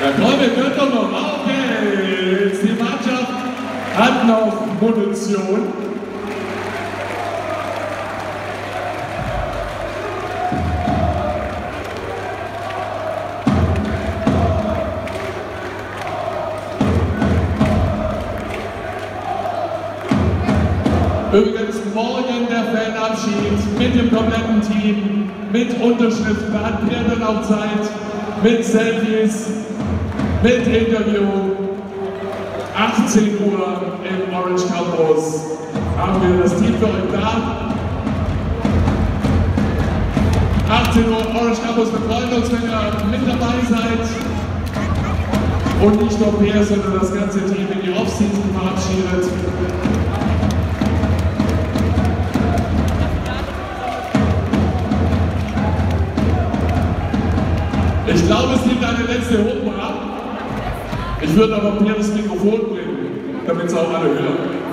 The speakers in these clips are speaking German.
Komm, wir können doch noch. Okay, die Mannschaft hat noch Munition. Übrigens morgen der Fanabschied mit dem kompletten Team, mit Unterschriften, da hat Peter dann auch Zeit, mit Selfies, mit Interview. 18 Uhr im Orange Campus haben wir das Team für euch da. 18 Uhr Orange Campus, wir freuen uns, wenn ihr mit dabei seid. Und nicht nur Peer, sondern das ganze Team in die Offseason verabschiedet. Ich glaube, es liegt eine letzte Hochmut ab. Ich würde aber mir das Mikrofon bringen, damit es auch alle hören.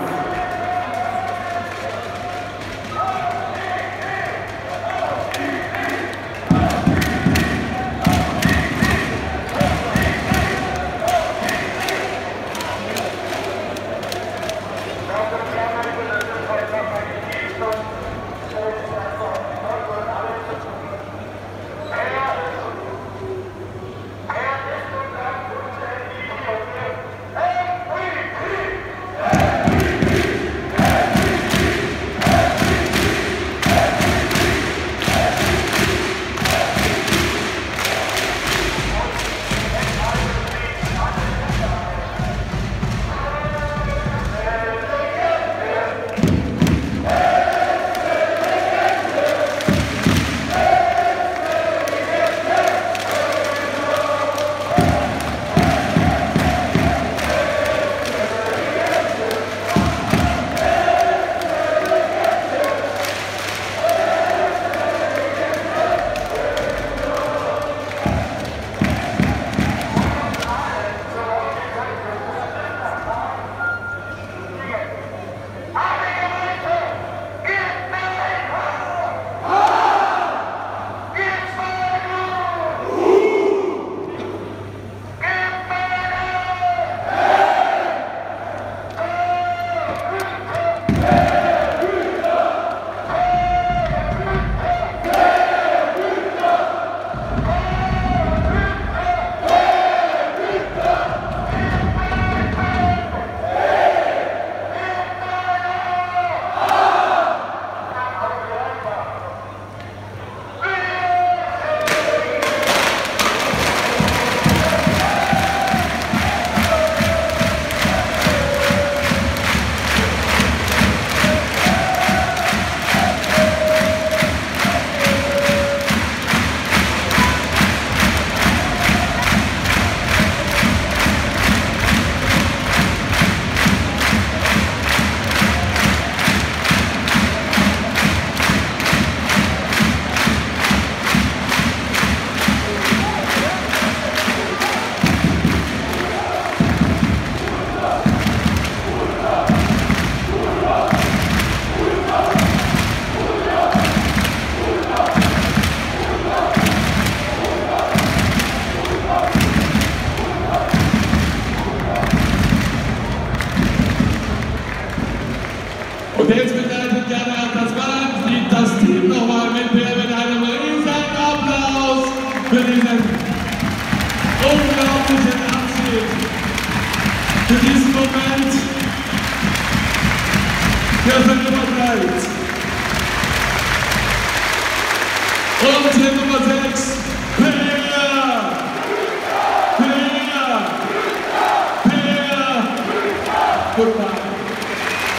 Jetzt begleitet gerne das Band, das Team nochmal mit mir mit einem riesen für diesen unglaublichen Abschied, für diesen Moment, für